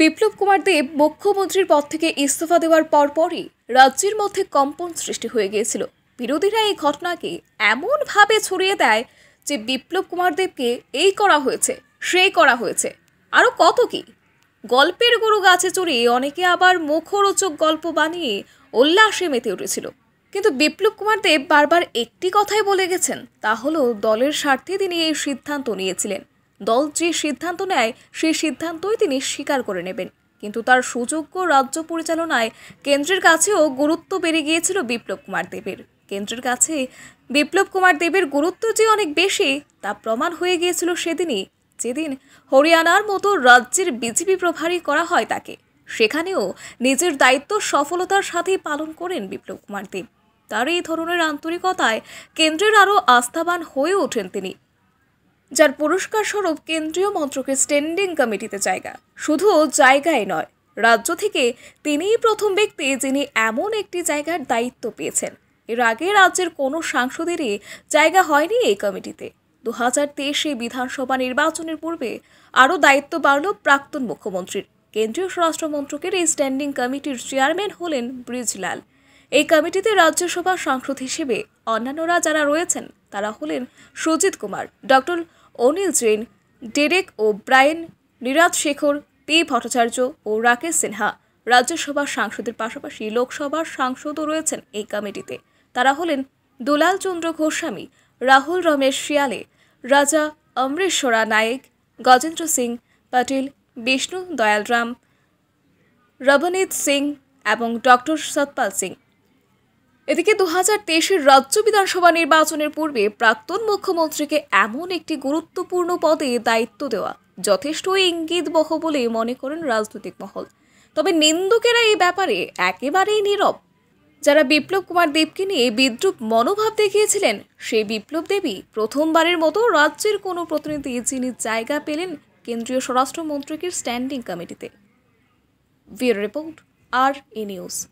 বিপ্লব কুমার দেব মুখ্যমন্ত্রীর পদ থেকে ইস্তফা দেওয়ার পরপরই রাজ্যের মধ্যে কম্পন সৃষ্টি হয়ে গিয়েছিল। বিরোধীরা এই ঘটনাকে এমনভাবে ছড়িয়ে দেয় যে বিপ্লব কুমার দেবকে এই করা হয়েছে, সেই করা হয়েছে। আরও কত কি? গল্পের গরু গাছে চড়ে অনেকে আবার মুখরোচক গল্প বানিয়ে উল্লাসে মেতে উঠেছিল। কিন্তু বিপ্লব কুমার দেব বারবার একটি কথাই বলে গেছেন, তা হলো দলের স্বার্থে তিনি এই সিদ্ধান্ত নিয়েছিলেন। দল যে সিদ্ধান্ত নেয়, সেই সিদ্ধান্তই তিনি স্বীকার করে নেবেন। কিন্তু তার সুযোগ্য রাজ্য পরিচালনায় কেন্দ্রের কাছেও গুরুত্ব বেড়ে গিয়েছিল বিপ্লব কুমার দেবের। কেন্দ্রের কাছে বিপ্লব কুমার দেবের গুরুত্ব যে অনেক বেশি, তা প্রমাণ হয়ে গিয়েছিল সেদিনই, যেদিন হরিয়ানার মতো রাজ্যের বিজেপি প্রভারী করা হয় তাকে। সেখানেও নিজের দায়িত্ব সফলতার সাথেই পালন করেন বিপ্লব কুমার দেব। তার এই ধরনের আন্তরিকতায় কেন্দ্রের আরও আস্থাবান হয়ে ওঠেন তিনি। যার পুরস্কার স্বরূপ কেন্দ্রীয় মন্ত্রকের স্ট্যান্ডিং কমিটিতে জায়গা। শুধু জায়গায় নয়, রাজ্য থেকে তিনিই প্রথম ব্যক্তি যিনি এমন একটি জায়গার দায়িত্ব পেয়েছেন। এর আগে রাজ্যের কোনো সাংসদেরই জায়গা হয়নি এই কমিটিতে। দু হাজার তেইশে বিধানসভা নির্বাচনের পূর্বে আরও দায়িত্ব বাড়ল প্রাক্তন মুখ্যমন্ত্রীর। কেন্দ্রীয় স্বরাষ্ট্র মন্ত্রকের এই স্ট্যান্ডিং কমিটির চেয়ারম্যান হলেন ব্রিজলাল। এই কমিটিতে রাজ্যসভা সাংসদ হিসেবে অন্যান্যরা যারা রয়েছেন, তারা হলেন Sujit Kumar, doctor Anil Jain Derek O'Brien, Neeraj Shekhar, P Bhattacharya ও রাকেশ সিনহা। রাজ্যসভার সাংসদের পাশাপাশি লোকসভার সাংসদও রয়েছেন এই কমিটিতে। তারা হলেন দুলাল চন্দ্র গোস্বামী, রাহুল রমেশ শিয়ালে, রাজা অমরেশ্বরা নায়েক, গজেন্দ্র সিং পাটিল, বিষ্ণু দয়াল রাম রবনীত সিং এবং ডক্টর সতপাল সিং। এদিকে দু হাজার তেইশের রাজ্য বিধানসভা নির্বাচনের পূর্বে প্রাক্তন মুখ্যমন্ত্রীকে এমন একটি গুরুত্বপূর্ণ পদে দায়িত্ব দেওয়া যথেষ্ট ইঙ্গিতবহ বলে মনে করেন রাজনৈতিক মহল। তবে নিন্দুকেরা এই ব্যাপারে একেবারেই নীরব। যারা বিপ্লব কুমার দেবকে নিয়ে বিদ্রুপ মনোভাব দেখিয়েছিলেন, সেই বিপ্লব দেবী প্রথমবারের মতো রাজ্যের কোনো প্রতিনিধি যিনি জায়গা পেলেন কেন্দ্রীয় স্বরাষ্ট্রমন্ত্রকের স্ট্যান্ডিং কমিটিতে। ভিওর রিপোর্ট, আর এ নিউজ।